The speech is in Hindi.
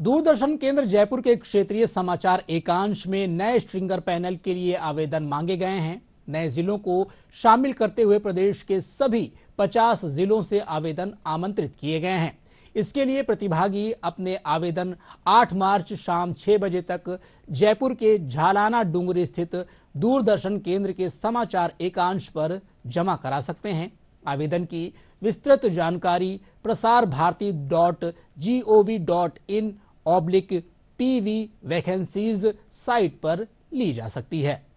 दूरदर्शन केंद्र जयपुर के क्षेत्रीय समाचार एकांश में नए स्ट्रिंगर पैनल के लिए आवेदन मांगे गए हैं। नए जिलों को शामिल करते हुए प्रदेश के सभी 50 जिलों से आवेदन आमंत्रित किए गए हैं। इसके लिए प्रतिभागी अपने आवेदन 8 मार्च शाम 6 बजे तक जयपुर के झालाना डूंगरी स्थित दूरदर्शन केंद्र के समाचार एकांश पर जमा करा सकते हैं। आवेदन की विस्तृत जानकारी Prasar Bharati dot G O V dot in oblique PV vacancies site पर ली जा सकती है।